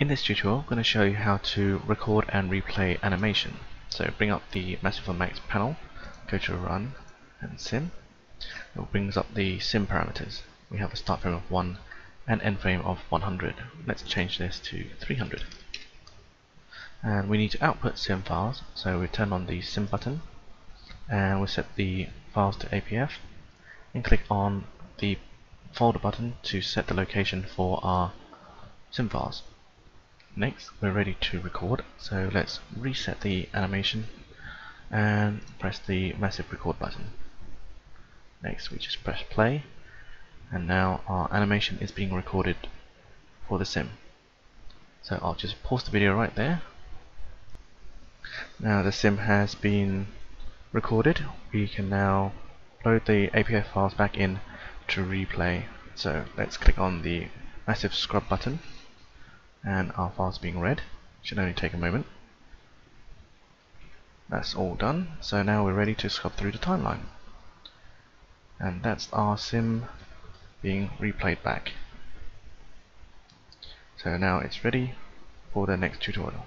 In this tutorial, I'm going to show you how to record and replay animation. So bring up the Massive Max panel, go to Run and Sim. It brings up the Sim parameters. We have a start frame of 1 and end frame of 100. Let's change this to 300. And we need to output Sim files, so we turn on the Sim button and we set the files to APF and click on the folder button to set the location for our sim files. Next, we're ready to record, so let's reset the animation and press the massive record button. Next, we just press play, and now our animation is being recorded for the sim. So I'll just pause the video right there. Now the sim has been recorded. We can now load the APF files back in to replay. So let's click on the massive scrub button and our files being read. Should only take a moment. That's all done. So now we're ready to scrub through the timeline. And that's our sim being replayed back. So now it's ready for the next tutorial.